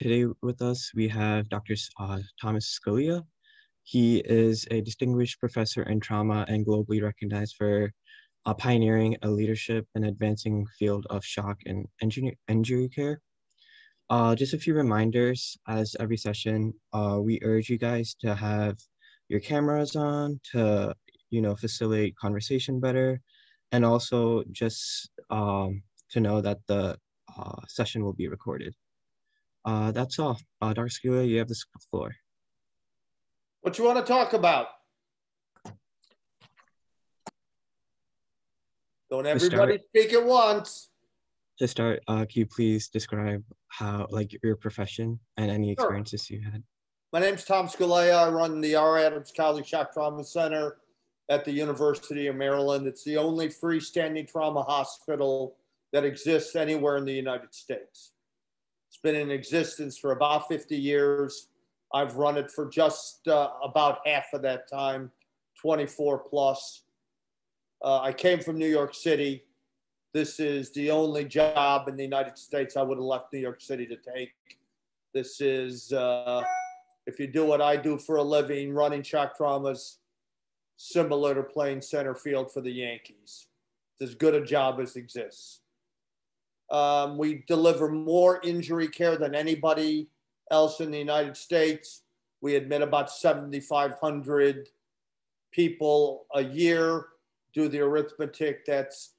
Today with us, we have Dr. Uh, Thomas Scalea. He is a distinguished professor in trauma and globally recognized for uh, pioneering a leadership and advancing field of shock and injury care. Uh, just a few reminders as every session, uh, we urge you guys to have your cameras on to, you know, facilitate conversation better. And also just um, to know that the uh, session will be recorded. Uh, that's all. Uh, Dr. Scalea, you have the floor. What you want to talk about? Don't everybody speak at once. To start, uh, can you please describe how, like, your profession and any experiences sure. you had? My name's Tom Scalea. I run the R. Adams Cowley Shock Trauma Center at the University of Maryland. It's the only freestanding trauma hospital that exists anywhere in the United States. It's been in existence for about 50 years. I've run it for just uh, about half of that time, 24 plus. Uh, I came from New York City. This is the only job in the United States I would have left New York City to take. This is, uh, if you do what I do for a living, running shock traumas, similar to playing center field for the Yankees. It's as good a job as exists. Um, we deliver more injury care than anybody else in the United States. We admit about 7,500 people a year. Do the arithmetic, that's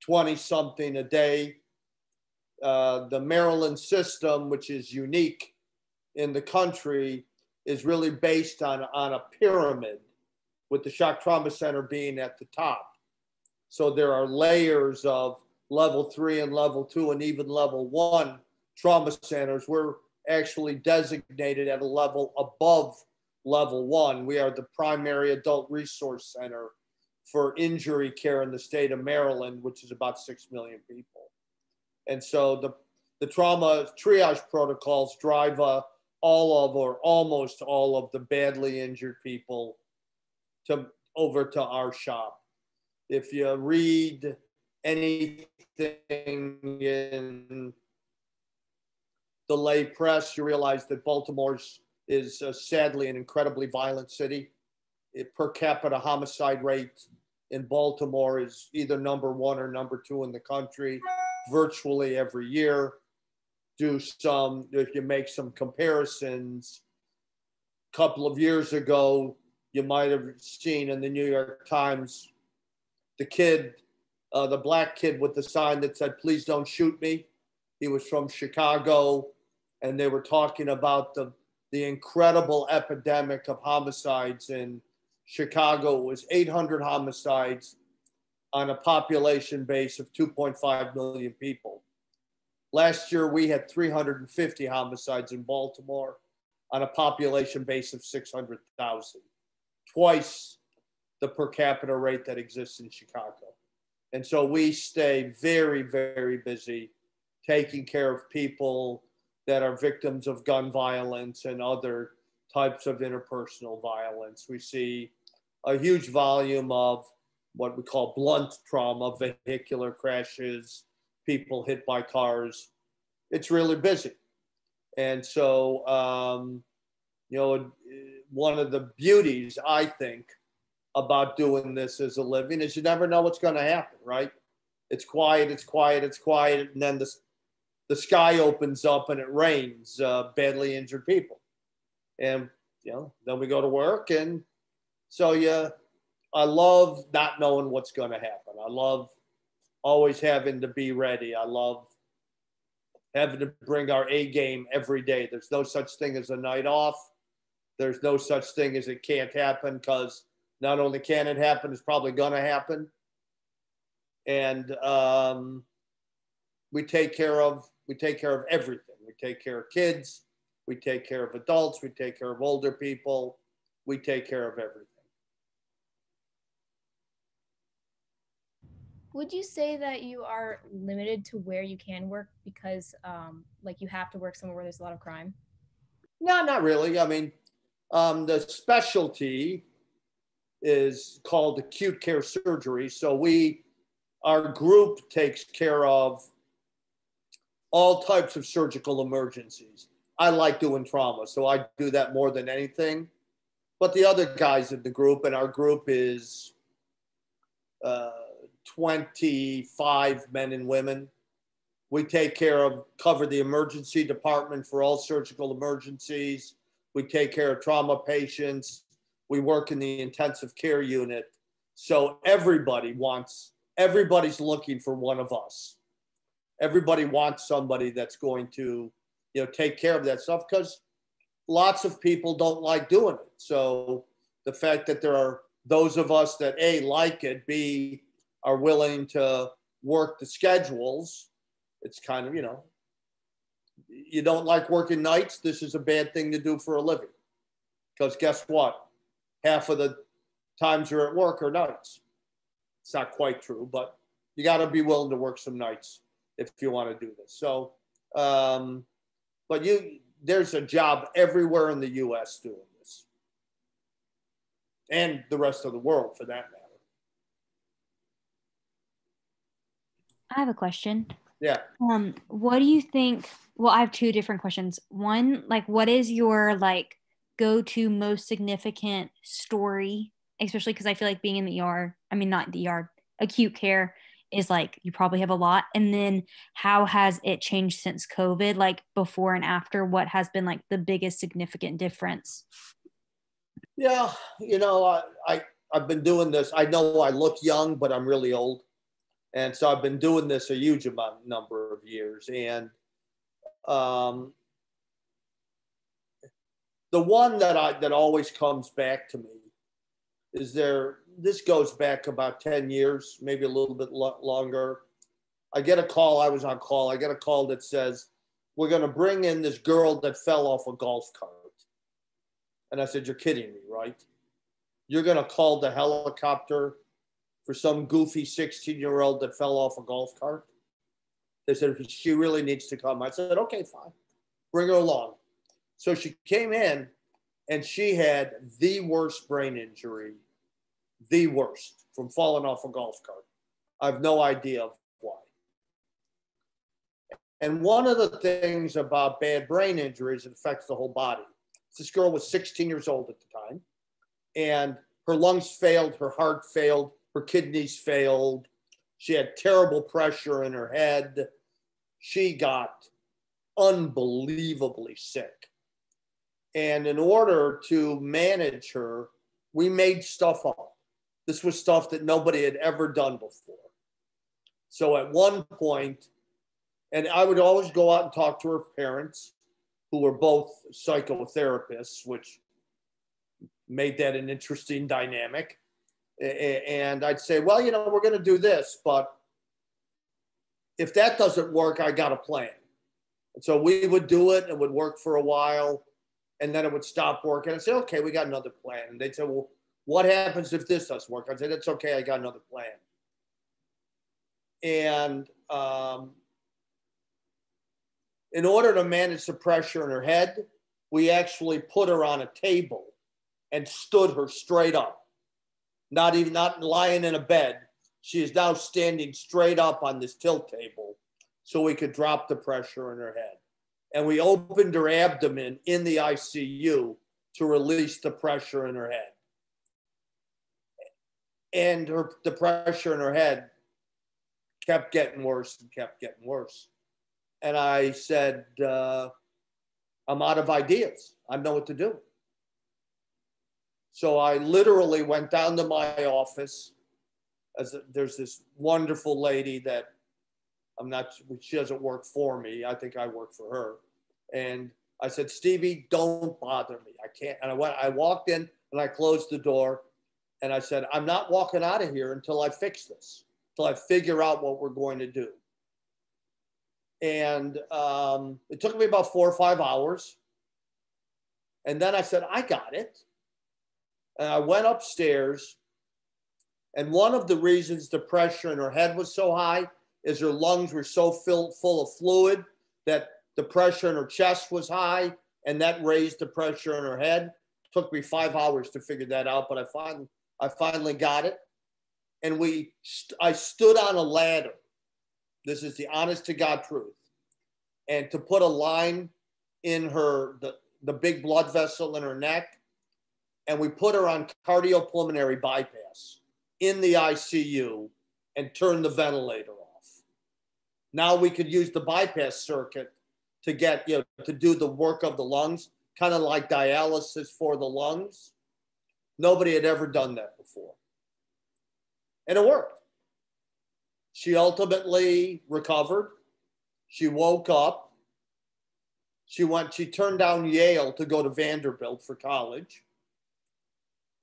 20 something a day. Uh, the Maryland system, which is unique in the country, is really based on, on a pyramid, with the Shock Trauma Center being at the top. So there are layers of level three and level two and even level one trauma centers. We're actually designated at a level above level one. We are the primary adult resource center for injury care in the state of Maryland, which is about 6 million people. And so the, the trauma triage protocols drive uh, all of or almost all of the badly injured people to over to our shop. If you read anything in the lay press, you realize that Baltimore is uh, sadly an incredibly violent city. It, per capita homicide rate in Baltimore is either number one or number two in the country virtually every year. Do some, if you make some comparisons, a couple of years ago, you might have seen in the New York Times the kid uh, the black kid with the sign that said, please don't shoot me. He was from Chicago, and they were talking about the, the incredible epidemic of homicides in Chicago. It was 800 homicides on a population base of 2.5 million people. Last year, we had 350 homicides in Baltimore on a population base of 600,000, twice the per capita rate that exists in Chicago. And so we stay very, very busy taking care of people that are victims of gun violence and other types of interpersonal violence. We see a huge volume of what we call blunt trauma, vehicular crashes, people hit by cars. It's really busy. And so, um, you know, one of the beauties, I think, about doing this as a living is you never know what's going to happen, right? It's quiet, it's quiet, it's quiet, and then the, the sky opens up and it rains uh, badly injured people. And, you know, then we go to work. And so, yeah, I love not knowing what's going to happen. I love always having to be ready. I love having to bring our A game every day. There's no such thing as a night off. There's no such thing as it can't happen because not only can it happen, it's probably going to happen. And um, we take care of we take care of everything. We take care of kids. We take care of adults. We take care of older people. We take care of everything. Would you say that you are limited to where you can work because, um, like, you have to work somewhere where there's a lot of crime? No, not really. I mean, um, the specialty is called acute care surgery. So we, our group takes care of all types of surgical emergencies. I like doing trauma, so I do that more than anything. But the other guys in the group, and our group is uh, 25 men and women. We take care of, cover the emergency department for all surgical emergencies. We take care of trauma patients. We work in the intensive care unit. So everybody wants, everybody's looking for one of us. Everybody wants somebody that's going to, you know, take care of that stuff because lots of people don't like doing it. So the fact that there are those of us that A, like it, B, are willing to work the schedules, it's kind of, you know, you don't like working nights, this is a bad thing to do for a living. Because guess what? Half of the times you're at work are nights. It's not quite true, but you got to be willing to work some nights if you want to do this. So, um, but you, there's a job everywhere in the U.S. doing this, and the rest of the world for that matter. I have a question. Yeah. Um, what do you think? Well, I have two different questions. One, like, what is your like go-to most significant story, especially because I feel like being in the ER, I mean, not the ER, acute care is like you probably have a lot. And then how has it changed since COVID? Like before and after, what has been like the biggest significant difference? Yeah, you know, I, I I've been doing this. I know I look young, but I'm really old. And so I've been doing this a huge amount number of years. And um, the one that I that always comes back to me is there. This goes back about ten years, maybe a little bit lo- longer. I get a call. I was on call. I get a call that says we're going to bring in this girl that fell off a golf cart. And I said, "You're kidding me, right? You're going to call the helicopter for some goofy 16 year old that fell off a golf cart?" They said she really needs to come. I said, "Okay, fine, bring her along." So she came in and she had the worst brain injury, the worst from falling off a golf cart. I have no idea why. And one of the things about bad brain injuries, it affects the whole body. This girl was 16 years old at the time, and her lungs failed, her heart failed, her kidneys failed. She had terrible pressure in her head. She got unbelievably sick. And in order to manage her, we made stuff up. This was stuff that nobody had ever done before. So at one point, and I would always go out and talk to her parents, who were both psychotherapists, which made that an interesting dynamic. And I'd say, well, you know, we're going to do this, but if that doesn't work, I got a plan. And so we would do it and would work for a while and then it would stop working. I'd say, okay, we got another plan. And they'd say, well, what happens if this doesn't work? I'd say, that's okay, I got another plan. And um, in order to manage the pressure in her head, we actually put her on a table and stood her straight up. Not even not lying in a bed. She is now standing straight up on this tilt table so we could drop the pressure in her head and we opened her abdomen in the ICU to release the pressure in her head. And her, the pressure in her head kept getting worse and kept getting worse. And I said, uh, I'm out of ideas. I know what to do. So I literally went down to my office. As a, there's this wonderful lady that I'm not, she doesn't work for me. I think I work for her. And I said, Stevie, don't bother me. I can't. And I went, I walked in and I closed the door and I said, I'm not walking out of here until I fix this, until I figure out what we're going to do. And um, it took me about four or five hours. And then I said, I got it. And I went upstairs. And one of the reasons the pressure in her head was so high is her lungs were so filled full of fluid that the pressure in her chest was high, and that raised the pressure in her head. Took me five hours to figure that out, but I finally, I finally got it. And we, I stood on a ladder. This is the honest to God truth. and to put a line in her the, the big blood vessel in her neck and we put her on cardiopulmonary bypass in the ICU and turn the ventilator. Now we could use the bypass circuit to get, you know, to do the work of the lungs, kind of like dialysis for the lungs. Nobody had ever done that before. And it worked. She ultimately recovered. She woke up. She went, she turned down Yale to go to Vanderbilt for college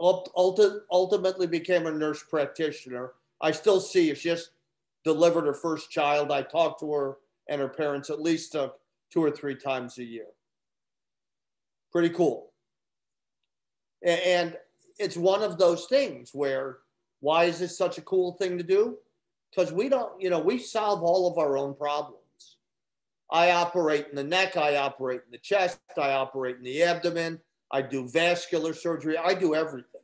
ultimately became a nurse practitioner. I still see her. She just delivered her first child. I talk to her and her parents at least uh, two or three times a year. Pretty cool. And it's one of those things where why is this such a cool thing to do? Because we don't, you know, we solve all of our own problems. I operate in the neck, I operate in the chest, I operate in the abdomen, I do vascular surgery, I do everything.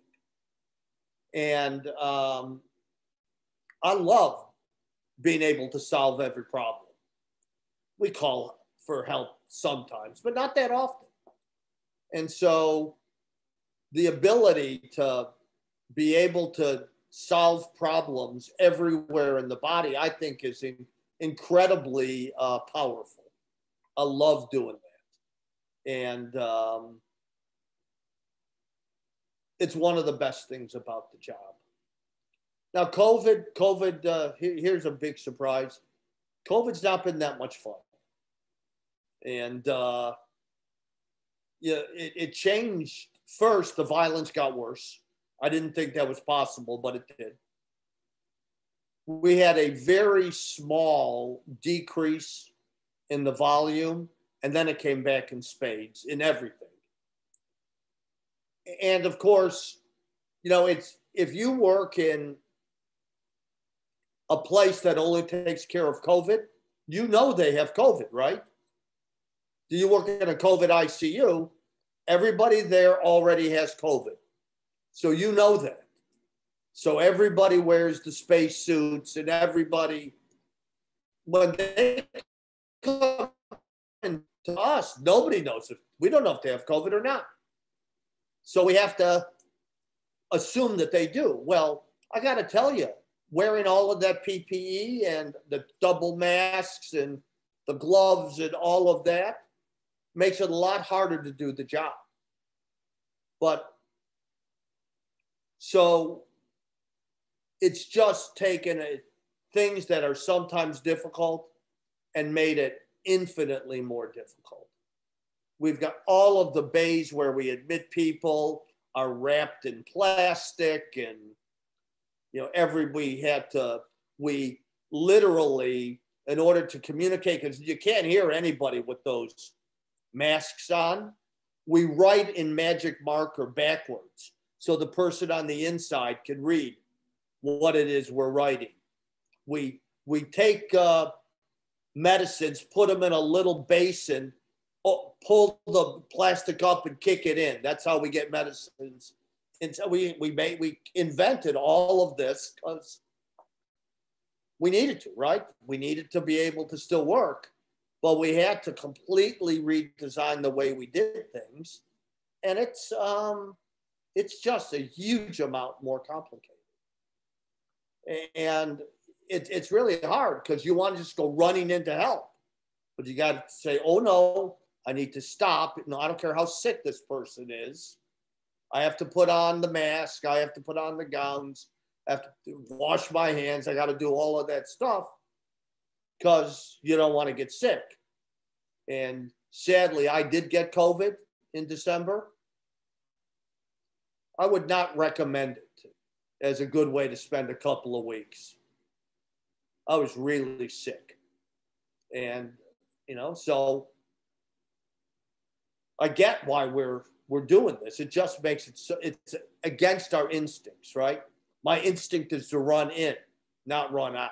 And um, I love being able to solve every problem. We call for help sometimes, but not that often. And so the ability to be able to solve problems everywhere in the body, I think, is in, incredibly uh, powerful. I love doing that. And um, it's one of the best things about the job. Now, COVID, COVID, uh, here's a big surprise. COVID's not been that much fun. And uh, yeah, it, it changed. First, the violence got worse. I didn't think that was possible, but it did. We had a very small decrease in the volume, and then it came back in spades in everything and of course, you know, it's if you work in a place that only takes care of COVID, you know they have COVID, right? Do you work in a COVID ICU? Everybody there already has COVID. So you know that. So everybody wears the space suits and everybody, when they come to us, nobody knows if we don't know if they have COVID or not. So we have to assume that they do. Well, I got to tell you, wearing all of that PPE and the double masks and the gloves and all of that makes it a lot harder to do the job. But so it's just taken a, things that are sometimes difficult and made it infinitely more difficult. We've got all of the bays where we admit people are wrapped in plastic and you know every we had to we literally in order to communicate because you can't hear anybody with those masks on we write in magic marker backwards so the person on the inside can read what it is we're writing we we take uh, medicines put them in a little basin pull the plastic up and kick it in. That's how we get medicines. And so we we made we invented all of this because we needed to, right? We needed to be able to still work, but we had to completely redesign the way we did things, and it's um, it's just a huge amount more complicated, and it, it's really hard because you want to just go running into help, but you got to say, oh no, I need to stop. No, I don't care how sick this person is. I have to put on the mask. I have to put on the gowns. I have to wash my hands. I got to do all of that stuff because you don't want to get sick. And sadly, I did get COVID in December. I would not recommend it as a good way to spend a couple of weeks. I was really sick. And, you know, so I get why we're we're doing this. It just makes it so it's against our instincts, right? My instinct is to run in, not run out.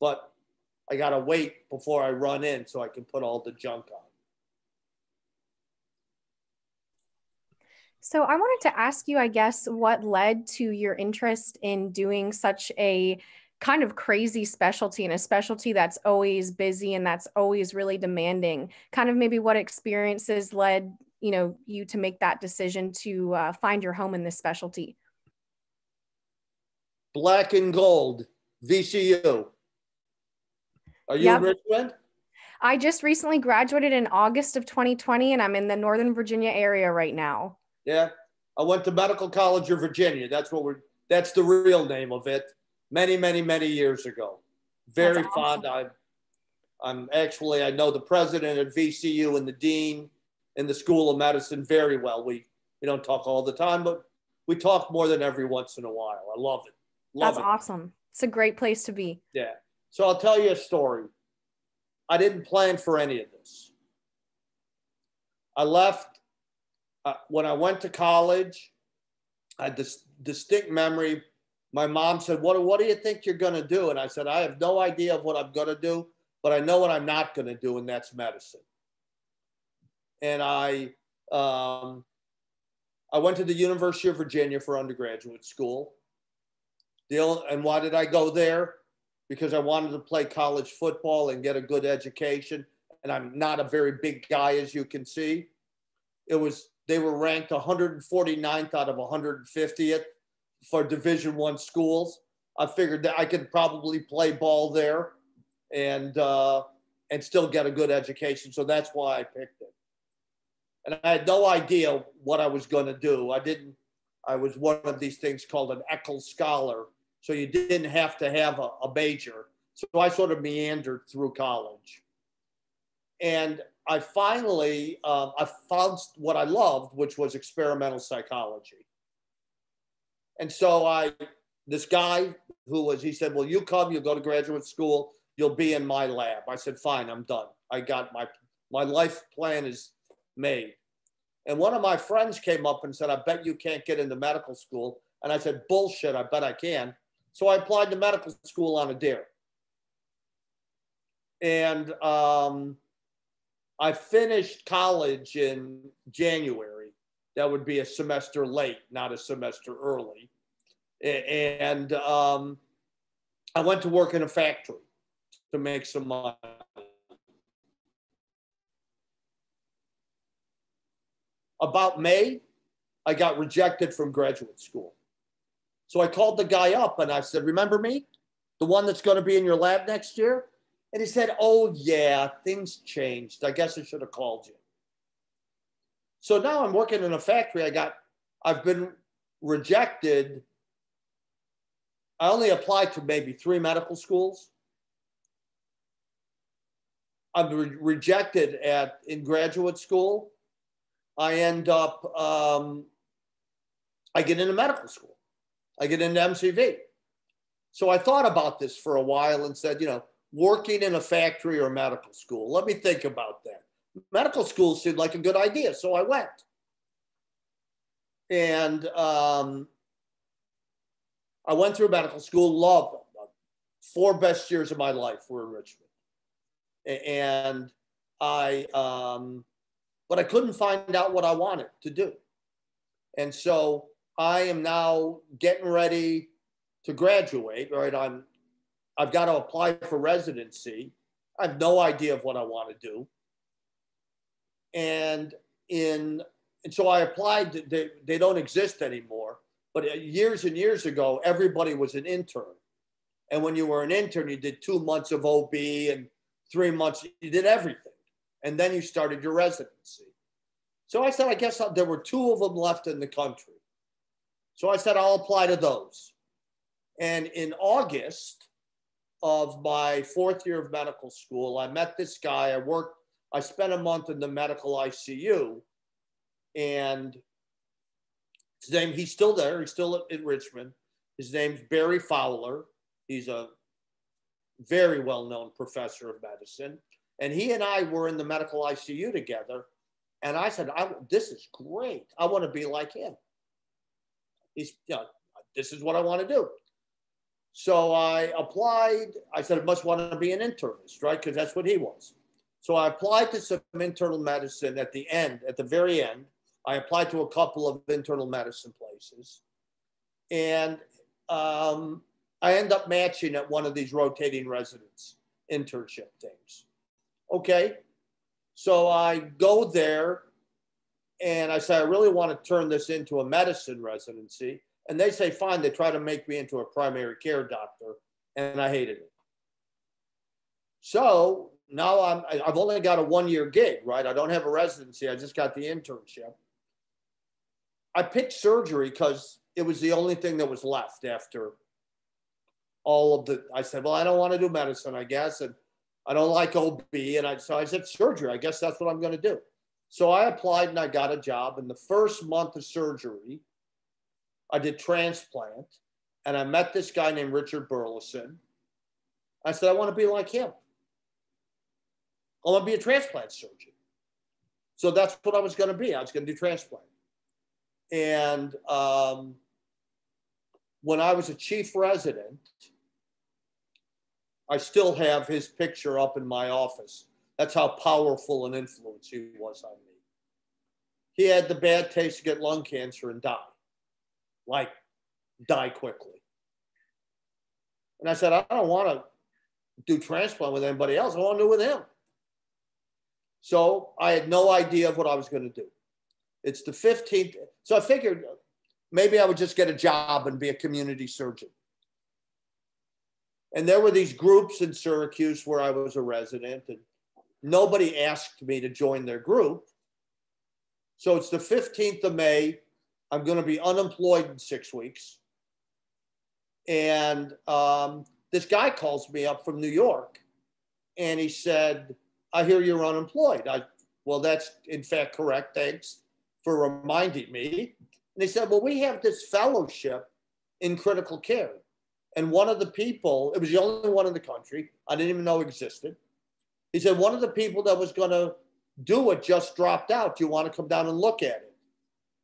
But I gotta wait before I run in so I can put all the junk on. So I wanted to ask you, I guess, what led to your interest in doing such a kind of crazy specialty and a specialty that's always busy and that's always really demanding. Kind of maybe what experiences led you know you to make that decision to uh, find your home in this specialty? Black and gold, VCU. Are you Yep. in Richmond? I just recently graduated in August of 2020 and I'm in the Northern Virginia area right now. Yeah. I went to Medical College of Virginia. That's what we're that's the real name of it. Many, many, many years ago. Very awesome. fond. I'm I'm actually I know the president at VCU and the dean in the School of Medicine very well. We we don't talk all the time, but we talk more than every once in a while. I love it. Love That's it. awesome. It's a great place to be. Yeah. So I'll tell you a story. I didn't plan for any of this. I left uh, when I went to college. I had this distinct memory. My mom said, "What what do you think you're going to do?" And I said, "I have no idea of what I'm going to do, but I know what I'm not going to do, and that's medicine." And I um, I went to the University of Virginia for undergraduate school. And why did I go there? Because I wanted to play college football and get a good education. And I'm not a very big guy, as you can see. It was they were ranked 149th out of 150th for Division One schools. I figured that I could probably play ball there, and uh, and still get a good education. So that's why I picked it. And I had no idea what I was going to do. I didn't. I was one of these things called an Echols Scholar, so you didn't have to have a, a major. So I sort of meandered through college, and I finally um, I found what I loved, which was experimental psychology. And so I, this guy who was, he said, "Well, you come, you'll go to graduate school, you'll be in my lab." I said, "Fine, I'm done. I got my my life plan is made." And one of my friends came up and said, I bet you can't get into medical school. And I said, Bullshit, I bet I can. So I applied to medical school on a dare. And um, I finished college in January. That would be a semester late, not a semester early. And um, I went to work in a factory to make some money. About May, I got rejected from graduate school. So I called the guy up and I said, Remember me? The one that's going to be in your lab next year? And he said, Oh, yeah, things changed. I guess I should have called you. So now I'm working in a factory. I got, I've been rejected. I only applied to maybe three medical schools. I'm re- rejected at in graduate school. I end up, um, I get into medical school. I get into MCV. So I thought about this for a while and said, you know, working in a factory or medical school, let me think about that. Medical school seemed like a good idea. So I went. And um, I went through medical school, loved them. Four best years of my life were in Richmond. And I, um, but I couldn't find out what I wanted to do. And so I am now getting ready to graduate, right? I'm I've got to apply for residency. I have no idea of what I want to do. And in and so I applied, they, they don't exist anymore. But uh, years and years ago, everybody was an intern. And when you were an intern, you did two months of OB and three months, you did everything and then you started your residency. So I said, I guess there were two of them left in the country. So I said, I'll apply to those. And in August of my fourth year of medical school, I met this guy. I worked, I spent a month in the medical ICU. And his name, he's still there. He's still in Richmond. His name's Berry Fowler. He's a very well known professor of medicine. And he and I were in the medical ICU together. And I said, I, This is great. I want to be like him. He's, you know, this is what I want to do. So I applied. I said, I must want to be an internist, right? Because that's what he was. So I applied to some internal medicine at the end, at the very end. I applied to a couple of internal medicine places. And um, I end up matching at one of these rotating residence internship things. Okay. So I go there and I say, I really want to turn this into a medicine residency. And they say, fine. They try to make me into a primary care doctor. And I hated it. So now I'm, I've only got a one year gig, right? I don't have a residency. I just got the internship. I picked surgery because it was the only thing that was left after all of the, I said, well, I don't want to do medicine, I guess. And I don't like OB. And I, so I said, surgery, I guess that's what I'm going to do. So I applied and I got a job. In the first month of surgery, I did transplant and I met this guy named Richard Burleson. I said, I want to be like him. I want to be a transplant surgeon. So that's what I was going to be. I was going to do transplant. And um, when I was a chief resident, I still have his picture up in my office. That's how powerful an influence he was on me. He had the bad taste to get lung cancer and die, like die quickly. And I said, I don't want to do transplant with anybody else. I want to do it with him. So I had no idea of what I was going to do. It's the 15th. So I figured maybe I would just get a job and be a community surgeon. And there were these groups in Syracuse where I was a resident, and nobody asked me to join their group. So it's the 15th of May. I'm going to be unemployed in six weeks. And um, this guy calls me up from New York and he said, I hear you're unemployed. I, well, that's in fact correct. Thanks for reminding me. And he said, Well, we have this fellowship in critical care. And one of the people, it was the only one in the country, I didn't even know existed. He said, One of the people that was going to do it just dropped out. Do you want to come down and look at it?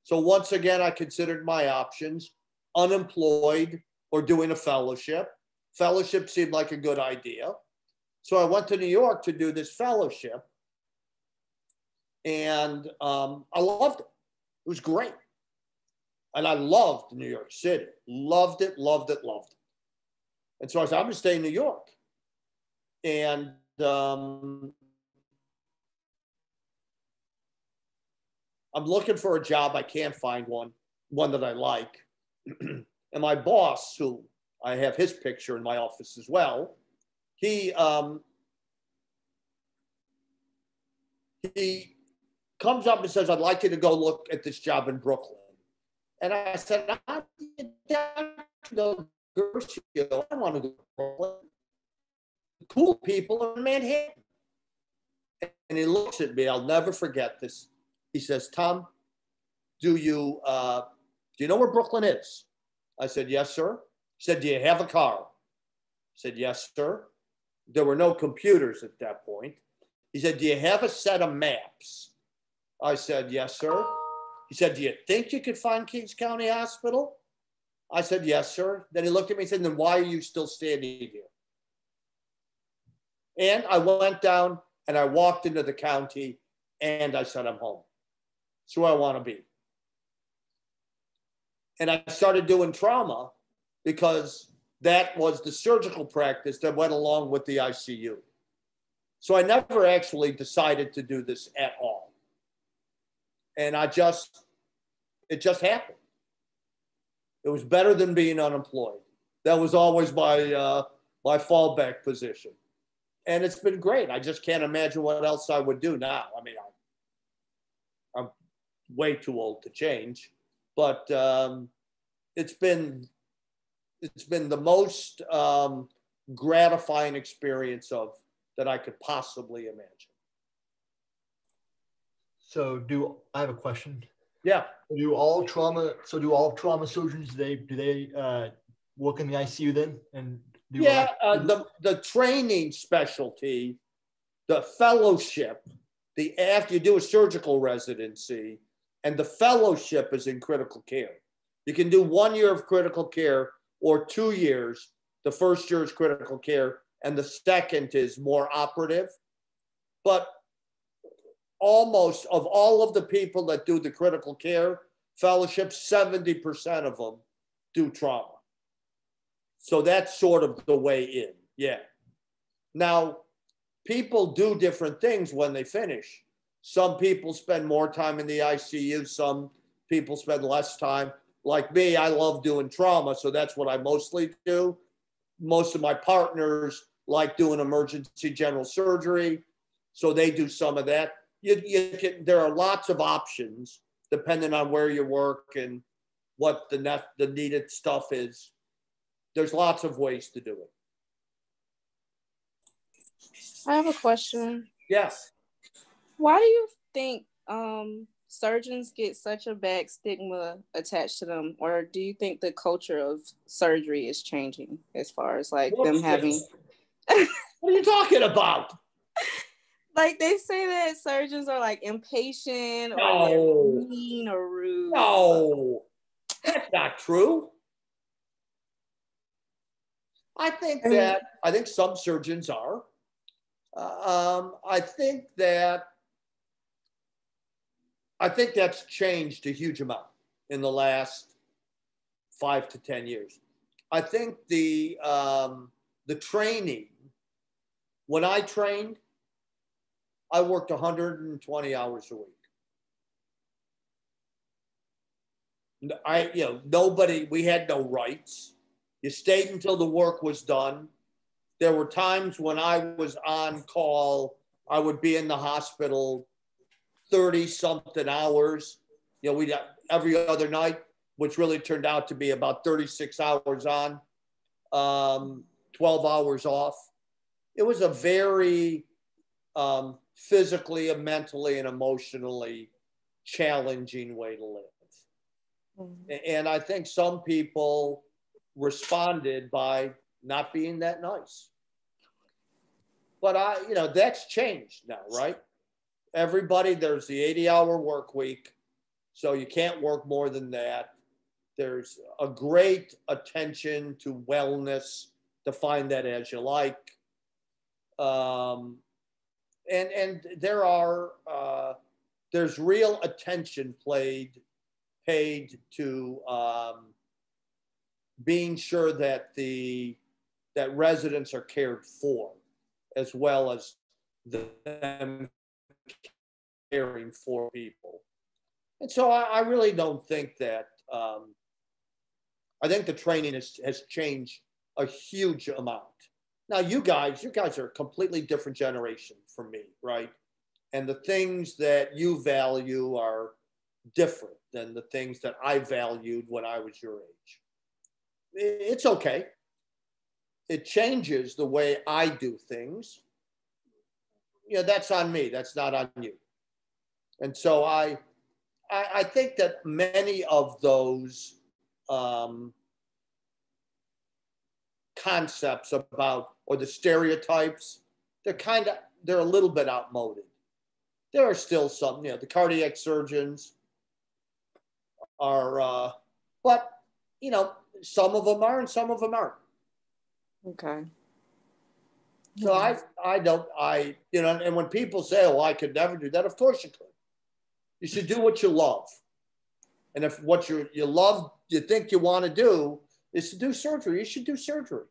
So once again, I considered my options unemployed or doing a fellowship. Fellowship seemed like a good idea. So I went to New York to do this fellowship. And um, I loved it. It was great. And I loved New York City. Loved it, loved it, loved it. And so I said, I'm going to stay in New York. And um, I'm looking for a job. I can't find one, one that I like. and my boss, who I have his picture in my office as well, he um, he comes up and says, "I'd like you to go look at this job in Brooklyn." And I said, "I'm I want to go to. Cool people in Manhattan." And he looks at me. I'll never forget this. He says, "Tom, do you uh, do you know where Brooklyn is?" I said, "Yes, sir." He said, "Do you have a car?" I said, "Yes, sir." There were no computers at that point. He said, Do you have a set of maps? I said, Yes, sir. He said, Do you think you could find Kings County Hospital? I said, Yes, sir. Then he looked at me and said, Then why are you still standing here? And I went down and I walked into the county and I said, I'm home. It's where I want to be. And I started doing trauma because that was the surgical practice that went along with the ICU. So I never actually decided to do this at all. And I just, it just happened. It was better than being unemployed. That was always my, uh, my fallback position. And it's been great. I just can't imagine what else I would do now. I mean, I, I'm way too old to change, but um, it's been it's been the most um, gratifying experience of that I could possibly imagine. So do I have a question? Yeah. Do all trauma so do all trauma surgeons do they do they uh, work in the ICU then and do yeah uh, the the training specialty, the fellowship, the after you do a surgical residency, and the fellowship is in critical care. You can do one year of critical care or two years. The first year is critical care, and the second is more operative. But almost of all of the people that do the critical care fellowship, 70% of them do trauma. So that's sort of the way in. Yeah. Now, people do different things when they finish. Some people spend more time in the ICU, some people spend less time. Like me, I love doing trauma, so that's what I mostly do. Most of my partners like doing emergency general surgery, so they do some of that. You, you can, there are lots of options depending on where you work and what the net, the needed stuff is. There's lots of ways to do it. I have a question. Yes. Why do you think um, surgeons get such a bad stigma attached to them, or do you think the culture of surgery is changing as far as like them having? what are you talking about? Like they say that surgeons are like impatient or No. mean or rude. No, that's not true. I think that I think some surgeons are. Um, I think that I think that's changed a huge amount in the last five to ten years. I think the um, the training when I trained, I worked 120 hours a week. I, you know, nobody, we had no rights. You stayed until the work was done. There were times when I was on call, I would be in the hospital 30 something hours. You know, we every other night, which really turned out to be about 36 hours on, um, 12 hours off. It was a very um, physically and mentally and emotionally challenging way to live. Mhm. And I think some people responded by not being that nice. But I, you know, that's changed now, right? Everybody, there's the 80 hour work week. So you can't work more than that. There's a great attention to wellness, define that as you like. Um, and, and there are, uh, there's real attention played paid to um, being sure that the that residents are cared for, as well as them caring for people. And so I, I really don't think that. Um, I think the training has, has changed a huge amount. Now, you guys, you guys are a completely different generation from me, right? And the things that you value are different than the things that I valued when I was your age. It's okay. It changes the way I do things. You know, that's on me. That's not on you. And so I, I, I think that many of those um, concepts about or the stereotypes, they're kind of they're a little bit outmoded. There are still some, you know, the cardiac surgeons, are, uh, but you know, some of them are and some of them aren't. Okay. So I, I don't, I, you know, and when people say, "Oh, I could never do that," of course you could. You should do what you love, and if what you you love, you think you want to do is to do surgery, you should do surgery.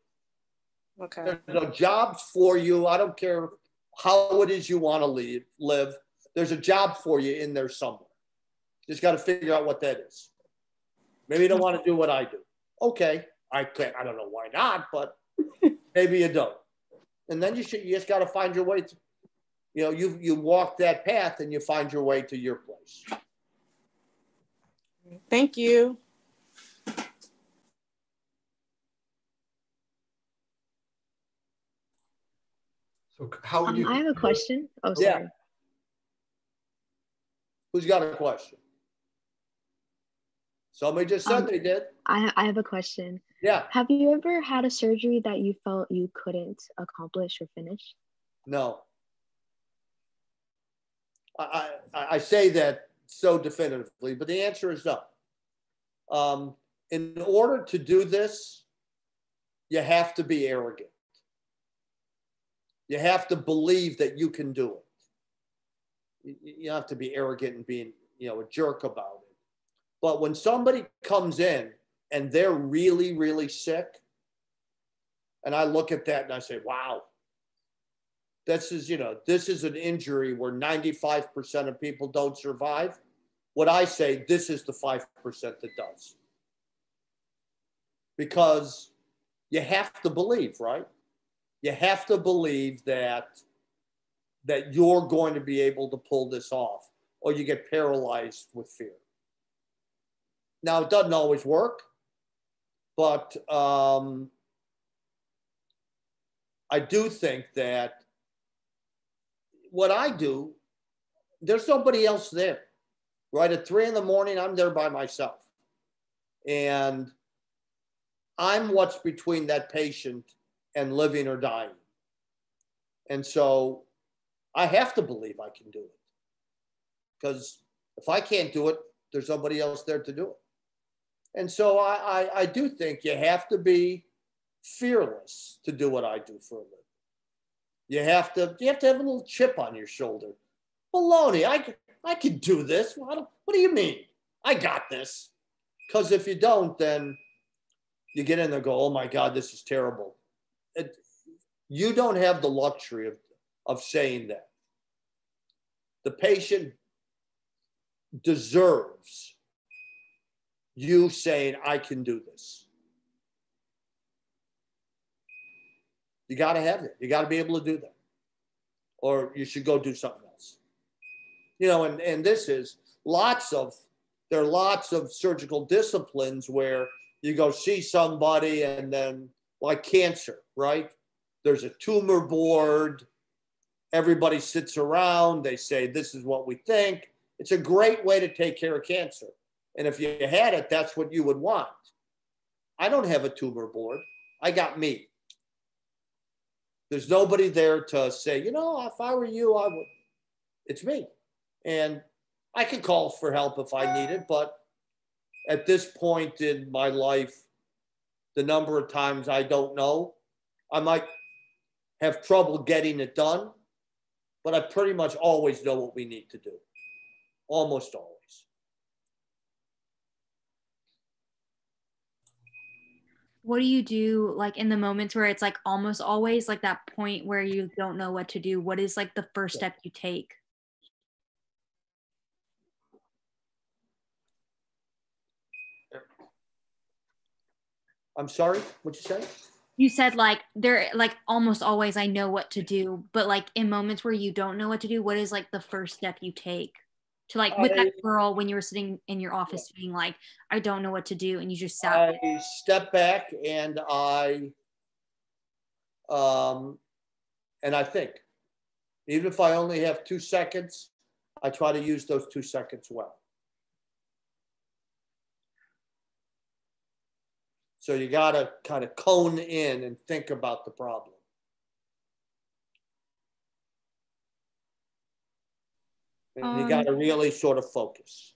Okay. There's a job for you. I don't care how it is you want to live. Live. There's a job for you in there somewhere. Just got to figure out what that is. Maybe you don't want to do what I do. Okay, I can't. I don't know why not, but maybe you don't. And then you should. You just got to find your way. To, you know, you you walk that path and you find your way to your place. Thank you. So how Um, you? I have a question. Oh, Yeah. sorry. Who's got a question? Somebody just said Um, they did. I, I have a question. Yeah. Have you ever had a surgery that you felt you couldn't accomplish or finish? No. I, I, I say that so definitively, but the answer is no. Um, in order to do this, you have to be arrogant. You have to believe that you can do it. You, have to be arrogant and being, you know, a jerk about it. But when somebody comes in and they're really, really sick, And I look at that and I say, wow, this is, you know, this is an injury where 95% of people don't survive. What I say, this is the 5% that does. Because you have to believe, right? You have to believe that that you're going to be able to pull this off or you get paralyzed with fear. Now, it doesn't always work, but um, I do think that what I do, there's nobody else there. Right at three in the morning, I'm there by myself. And I'm what's between that patient and living or dying. And so I have to believe I can do it. Because if I can't do it, there's nobody else there to do it. And so I, I, I do think you have to be fearless to do what I do for a living. You have to you have to have a little chip on your shoulder. Baloney, I I can do this. What, what do you mean? I got this. Because if you don't, then you get in there go, oh my God, this is terrible. It, you don't have the luxury of, of saying that. The patient deserves you saying, I can do this. You got to have it. You got to be able to do that. Or you should go do something else. You know, and, and this is lots of, there are lots of surgical disciplines where you go see somebody and then, like cancer, right? There's a tumor board. Everybody sits around. They say, This is what we think. It's a great way to take care of cancer. And if you had it, that's what you would want. I don't have a tumor board. I got me. There's nobody there to say, you know, if I were you, I would. It's me. And I can call for help if I need it, but at this point in my life, the number of times I don't know, I might have trouble getting it done, but I pretty much always know what we need to do. Almost always. what do you do like in the moments where it's like almost always like that point where you don't know what to do what is like the first step you take i'm sorry what you said you said like there like almost always i know what to do but like in moments where you don't know what to do what is like the first step you take? To like with that girl when you were sitting in your office being like i don't know what to do and you just sat i step back and i um and i think even if i only have two seconds i try to use those two seconds well so you got to kind of cone in and think about the problem Um, you got to really sort of focus.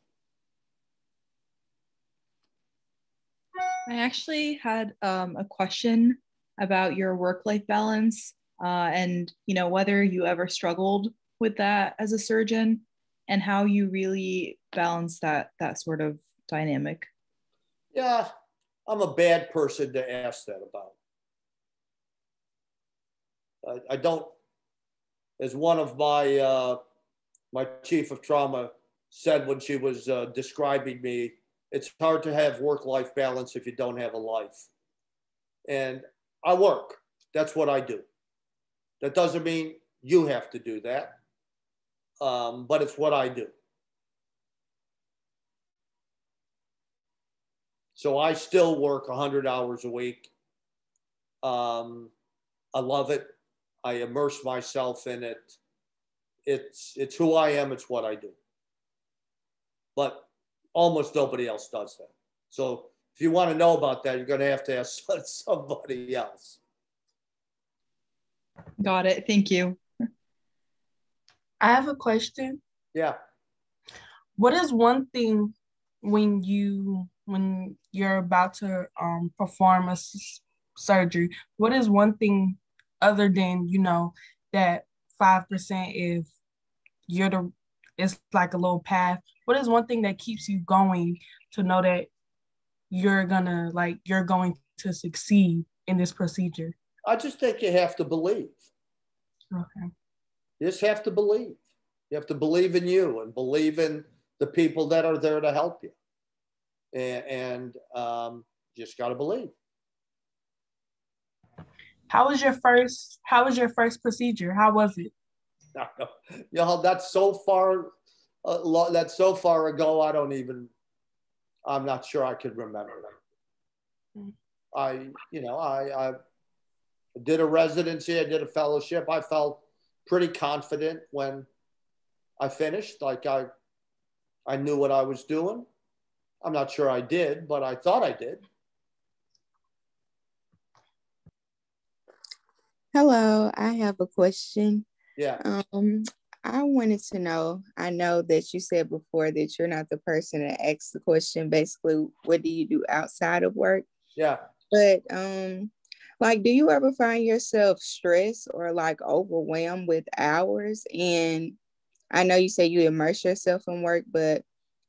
I actually had um, a question about your work-life balance uh, and you know whether you ever struggled with that as a surgeon and how you really balance that that sort of dynamic. Yeah, I'm a bad person to ask that about. I, I don't, as one of my uh, my chief of trauma said when she was uh, describing me, it's hard to have work life balance if you don't have a life. And I work. That's what I do. That doesn't mean you have to do that, um, but it's what I do. So I still work 100 hours a week. Um, I love it. I immerse myself in it it's it's who I am. It's what I do. But almost nobody else does that. So if you want to know about that, you're going to have to ask somebody else. Got it. Thank you. I have a question. Yeah. What is one thing when you when you're about to um, perform a s- surgery? What is one thing other than you know that five percent if you're the it's like a little path. What is one thing that keeps you going to know that you're gonna like you're going to succeed in this procedure? I just think you have to believe. Okay. You just have to believe. You have to believe in you and believe in the people that are there to help you. And, and um, just got to believe. How was your first? How was your first procedure? How was it? you know, that's so far. Uh, that's so far ago. I don't even. I'm not sure I could remember. Mm. I, you know, I, I did a residency. I did a fellowship. I felt pretty confident when I finished. Like I, I knew what I was doing. I'm not sure I did, but I thought I did. Hello, I have a question. Yeah. Um, I wanted to know. I know that you said before that you're not the person to ask the question. Basically, what do you do outside of work? Yeah. But um, like, do you ever find yourself stressed or like overwhelmed with hours? And I know you say you immerse yourself in work, but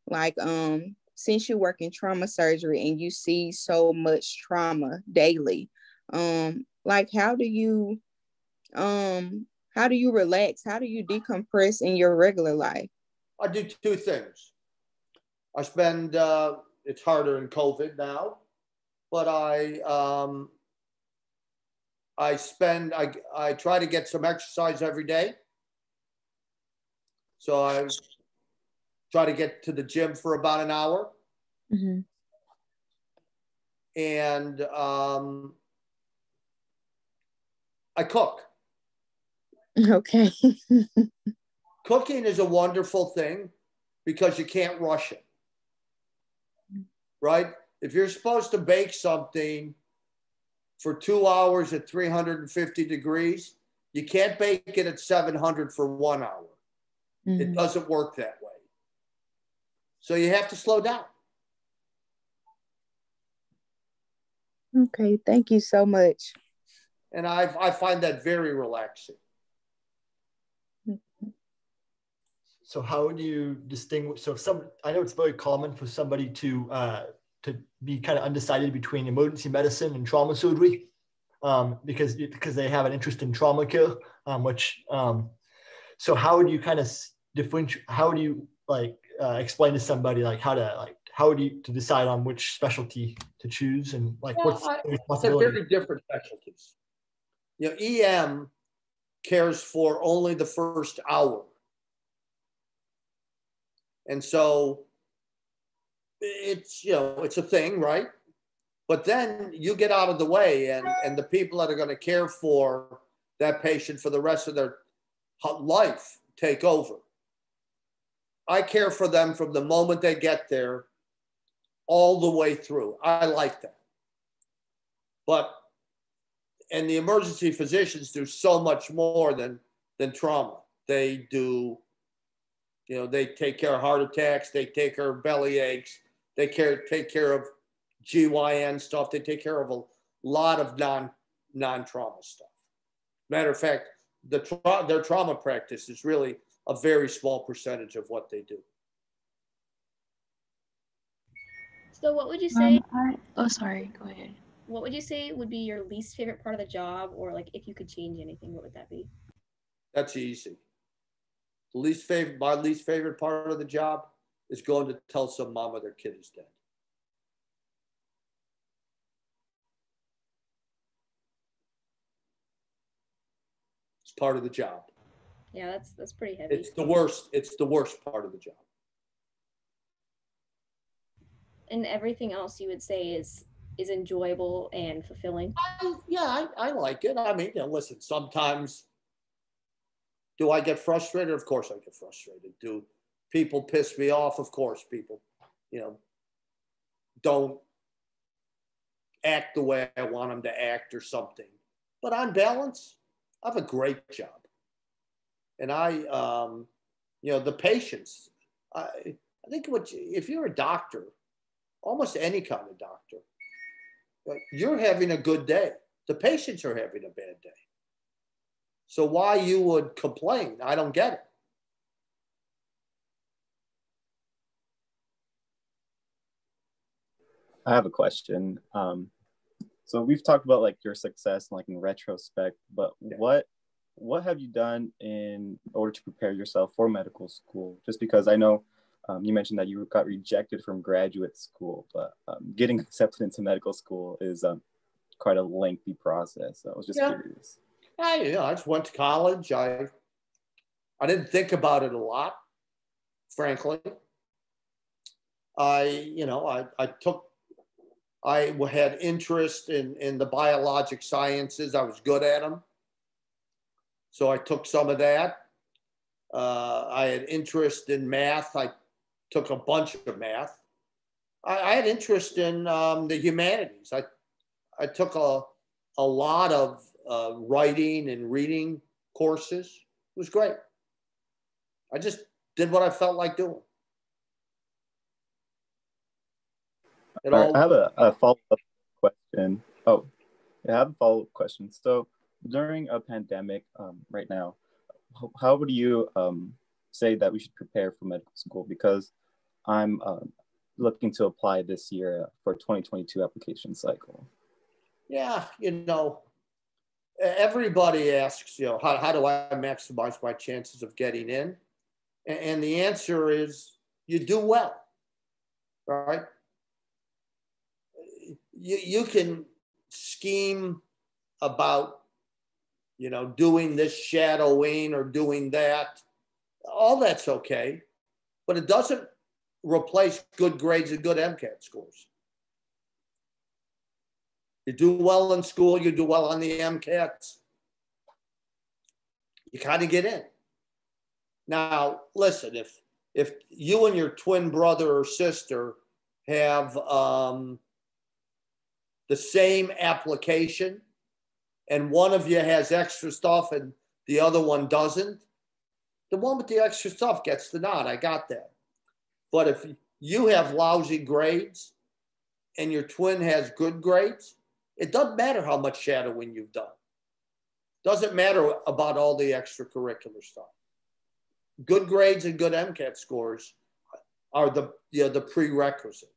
like um, since you work in trauma surgery and you see so much trauma daily, um, like how do you um how do you relax? How do you decompress in your regular life? I do two things. I spend uh it's harder in covid now but i um i spend i i try to get some exercise every day. So i try to get to the gym for about an hour mm-hmm. and um I cook. Okay. Cooking is a wonderful thing because you can't rush it. Right? If you're supposed to bake something for two hours at 350 degrees, you can't bake it at 700 for one hour. Mm-hmm. It doesn't work that way. So you have to slow down. Okay, thank you so much and I, I find that very relaxing. So how do you distinguish? So some, I know it's very common for somebody to uh, to be kind of undecided between emergency medicine and trauma surgery, um, because because they have an interest in trauma care, um, which um, so how do you kind of differentiate? How do you like uh, explain to somebody like how to like how do you to decide on which specialty to choose and like well, what's I, the responsibility? They're very different specialties you know, EM cares for only the first hour. And so it's, you know, it's a thing, right? But then you get out of the way and, and the people that are going to care for that patient for the rest of their life take over. I care for them from the moment they get there all the way through. I like that. But and the emergency physicians do so much more than than trauma. They do, you know, they take care of heart attacks, they take care of belly aches, they care take care of GYN stuff, they take care of a lot of non non trauma stuff. Matter of fact, the tra- their trauma practice is really a very small percentage of what they do. So, what would you say? Um, I, oh, sorry. Go ahead what would you say would be your least favorite part of the job or like if you could change anything what would that be that's easy the least favorite my least favorite part of the job is going to tell some mama their kid is dead it's part of the job yeah that's that's pretty heavy it's the worst it's the worst part of the job and everything else you would say is is enjoyable and fulfilling? I, yeah, I, I like it. I mean, you know, listen, sometimes do I get frustrated? Of course I get frustrated. Do people piss me off? Of course, people, you know, don't act the way I want them to act or something. But on balance, I have a great job. And I, um, you know, the patients, I, I think what, if you're a doctor, almost any kind of doctor, you're having a good day. The patients are having a bad day. So why you would complain? I don't get it. I have a question. Um, so we've talked about like your success like in retrospect, but Yeah. what what have you done in order to prepare yourself for medical school? Just because I know um, you mentioned that you got rejected from graduate school, but um, getting accepted into medical school is um, quite a lengthy process. So I was just Yeah. curious. I, you know, I just went to college. I I didn't think about it a lot, frankly. I, you know, I, I took, I had interest in, in the biologic sciences. I was good at them. So I took some of that. Uh, I had interest in math. I took a bunch of math. I, I had interest in um, the humanities. I, I took a, a lot of uh, writing and reading courses. It was great. I just did what I felt like doing. All I have a, a follow up question. Oh, yeah, I have a follow up question. So during a pandemic um, right now, how, would you um, say that we should prepare for medical school? Because I'm um, looking to apply this year for 2022 application cycle. yeah, you know, everybody asks, you know, how, how do I maximize my chances of getting in? A- And the answer is you do well, right? You, you can scheme about, you know, doing this shadowing or doing that. All that's okay, but it doesn't replace good grades and good MCAT scores. You do well in school, you do well on the MCATs. You kind of get in. Now, listen, if if you and your twin brother or sister have um, the same application and one of you has extra stuff and the other one doesn't, the one with the extra stuff gets the nod. I got that. But if you have lousy grades and your twin has good grades, it doesn't matter how much shadowing you've done. Doesn't matter about all the extracurricular stuff. Good grades and good MCAT scores are the you know, the prerequisite.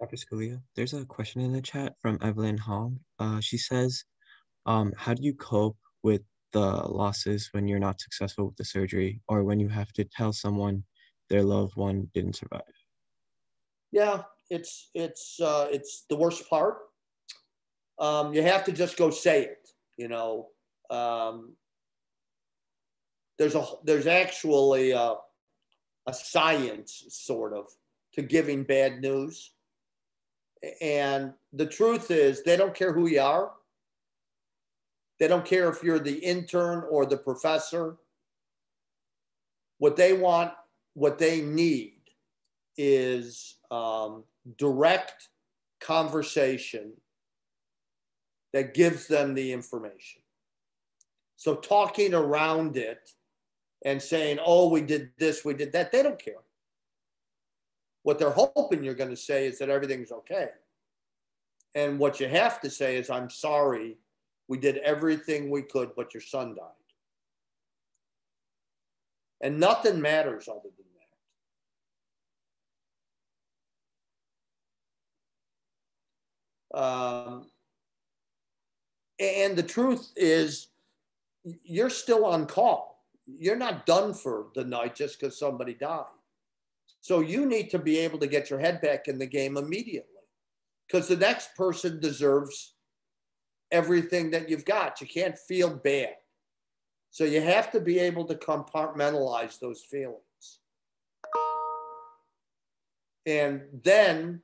Dr. Scalea, there's a question in the chat from Evelyn Hong. Uh, she says, um, how do you cope with the losses when you're not successful with the surgery or when you have to tell someone their loved one didn't survive? Yeah, it's it's uh, it's the worst part. Um, you have to just go say it. You know, um, there's a there's actually a, a science sort of to giving bad news, and the truth is they don't care who you are. They don't care if you're the intern or the professor. What they want, what they need is um, direct conversation that gives them the information. So talking around it and saying, oh, we did this, we did that, they don't care. What they're hoping you're going to say is that everything's okay. And what you have to say is, I'm sorry, we did everything we could, but your son died. And nothing matters other than that. Um, and the truth is, you're still on call. You're not done for the night just because somebody died. So you need to be able to get your head back in the game immediately because the next person deserves everything that you've got. You can't feel bad. So you have to be able to compartmentalize those feelings. And then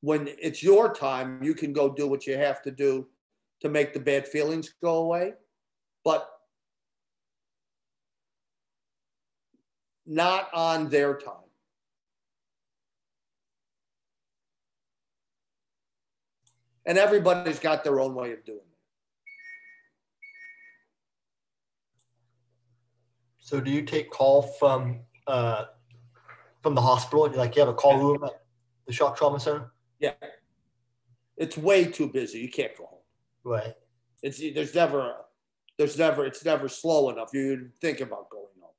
when it's your time, you can go do what you have to do to make the bad feelings go away. But not on their time. And everybody's got their own way of doing it. So do you take call from uh, from the hospital? Like you have a call room at the shock trauma center? Yeah. It's way too busy. You can't go home. Right. It's there's never there's never it's never slow enough. You think about going home.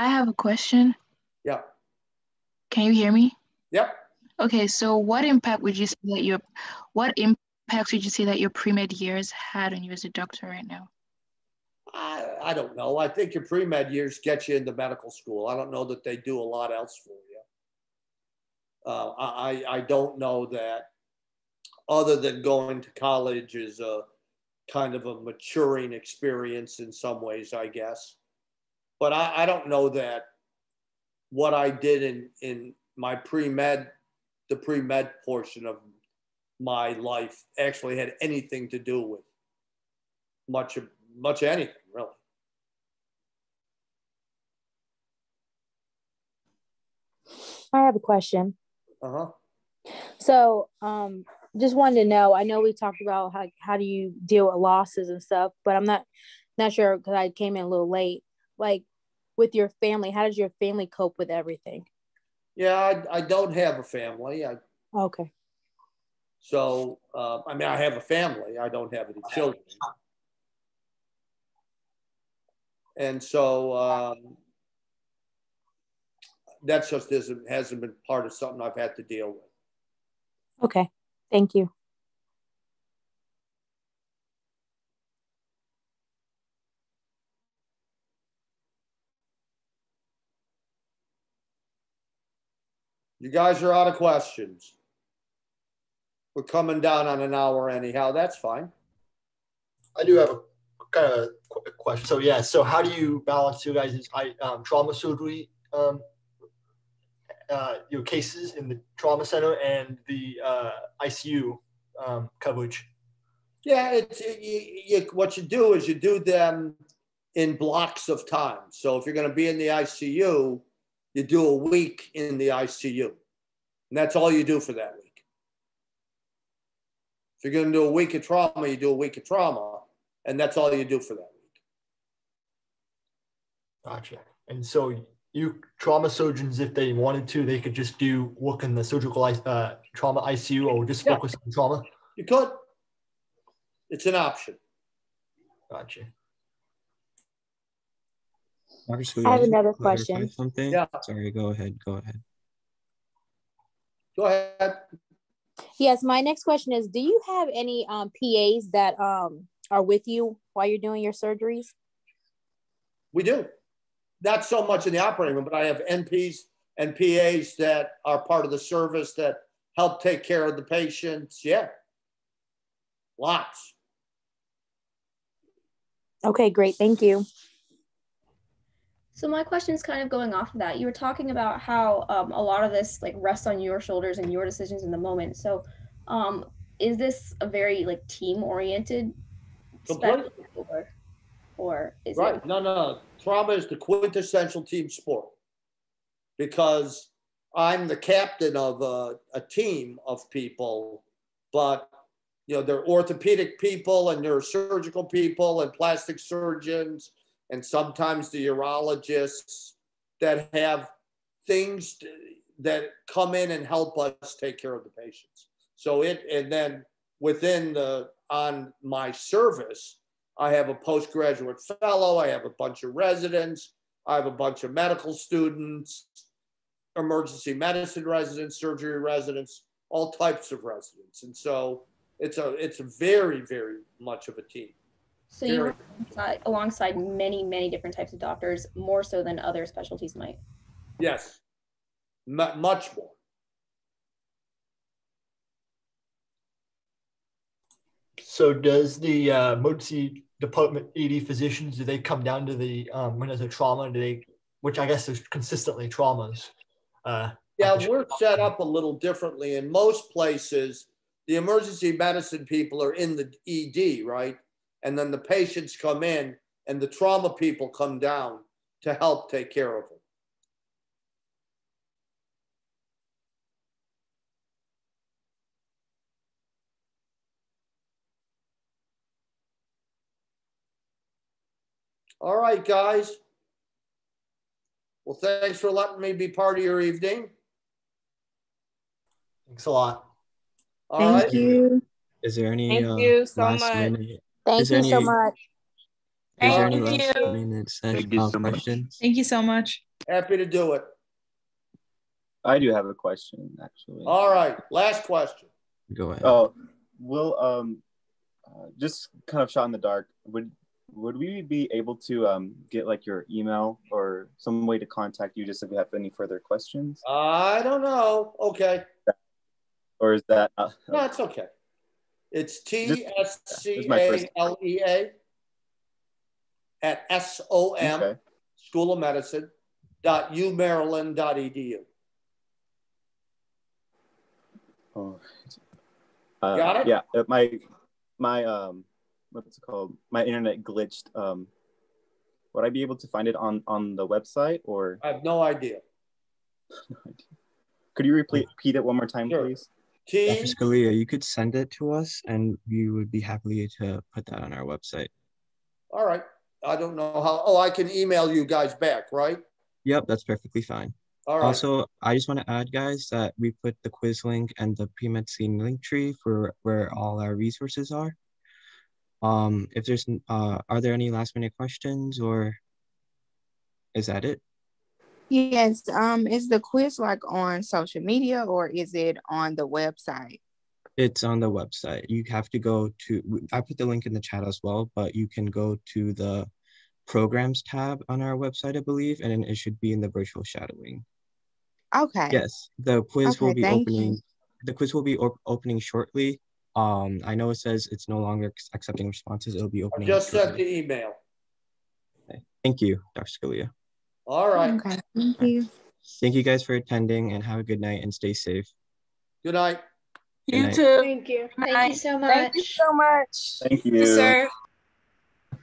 I have a question. Yeah. Can you hear me? Yep. Okay, so what impact would you say that your what impacts would you say that your pre-med years had on you as a doctor right now? I, I don't know. I think your pre med years get you into medical school. I don't know that they do a lot else for you. Uh, I, I don't know that other than going to college is a kind of a maturing experience in some ways, I guess. But I, I don't know that what I did in, in my pre med, the pre med portion of my life actually had anything to do with much of much anything really. I have a question. Uh huh. So, um, just wanted to know. I know we talked about how how do you deal with losses and stuff, but I'm not not sure because I came in a little late. Like with your family, how does your family cope with everything? Yeah, I, I don't have a family. I, Okay. so uh, I mean, I have a family. I don't have any children. And so um, that just isn't hasn't been part of something I've had to deal with. Okay. Thank you. You guys are out of questions. We're coming down on an hour anyhow. That's fine. I do have a kind of a question. So yeah, so how do you balance you guys' I um, trauma surgery um, uh, your cases in the trauma center and the uh, ICU um, coverage? Yeah, it's you, you, what you do is you do them in blocks of time. So if you're going to be in the ICU, you do a week in the ICU, and that's all you do for that week. If you're going to do a week of trauma, you do a week of trauma, and that's all you do for that week. Gotcha. And so you trauma surgeons, if they wanted to, they could just do work in the surgical uh, trauma ICU or just Yeah. focus on trauma. You could. It's an option. Gotcha. Dr. Sweet, I have another question. Something? Yeah. Sorry, go ahead. Go ahead. Go ahead. Yes, my next question is: Do you have any um, PAs that um, are with you while you're doing your surgeries? We do. Not so much in the operating room, but I have NPs and PAs that are part of the service that help take care of the patients. Yeah. Lots. Okay, great. Thank you. So my question is kind of going off of that. You were talking about how um, a lot of this like rests on your shoulders and your decisions in the moment. So, um, is this a very like team oriented sport or, or is Right. it? No, no. Trauma is the quintessential team sport because I'm the captain of a, a team of people, but you know, they're orthopedic people and neurosurgical people and plastic surgeons and sometimes the urologists that have things to- that come in and help us take care of the patients. So it, and then within the, on my service, I have a postgraduate fellow, I have a bunch of residents, I have a bunch of medical students, emergency medicine residents, surgery residents, all types of residents. And so it's a, it's very, very much of a team. So you Very. work alongside, alongside many, many different types of doctors, more so than other specialties might. Yes, Mu much more. So does the uh, emergency department ED physicians, do they come down to the, um, when there's a trauma, do they, which I guess is consistently traumas? Uh, Yeah, we're set up a little differently. In most places, the emergency medicine people are in the ED, right? And then the patients come in and the trauma people come down to help take care of them. All right, guys. Well, thanks for letting me be part of your evening. Thanks a lot. All Thank right. you. Is there any Thank uh, you so last much. minute? Thank is there you so much. Is there any Thank last you. minute Thank you so much. questions? Thank you so much. Happy to do it. I do have a question, actually. All right, last question. Go ahead. Oh, will um, uh, just kind of shot in the dark. Would would we be able to um get like your email or some way to contact you just if we have any further questions? I don't know. Okay. Or is that? Uh, No, it's okay. It's T S C This is my first- A L E A at S O M Okay. School of Medicine dot umaryland dot edu. Oh, uh, Got it? Yeah, uh, my my um, what's it called? My internet glitched. Um, would I be able to find it on on the website or I have no idea. could you repeat repeat it one more time, Sure. please? Dr. T Scalea, you could send it to us and we would be happy to put that on our website. all right. I don't know how oh I can email you guys back, right? Yep, that's perfectly fine. All right. Also, I just want to add, guys, that we put the quiz link and the pre-med scene link tree for where all our resources are. Um, if there's, uh, are there any last minute questions or is that it? Yes. Um, is the quiz like on social media or is it on the website? It's on the website. You have to go to, I put the link in the chat as well, but you can go to the programs tab on our website, I believe, and then it should be in the virtual shadowing. Okay. Yes, the quiz will be opening. you. The quiz will be op- opening shortly. Um, I know it says it's no longer accepting responses. It'll be I opening. just sent the email. Okay. Thank you, Dr. Scalea. All right. Okay. Thank you. Thank you guys for attending and have a good night and stay safe. Good night. Good You night. too. Thank you. Thank night. you so much. Thank you so much. Thank You, you. sir.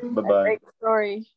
Bye bye. Great story.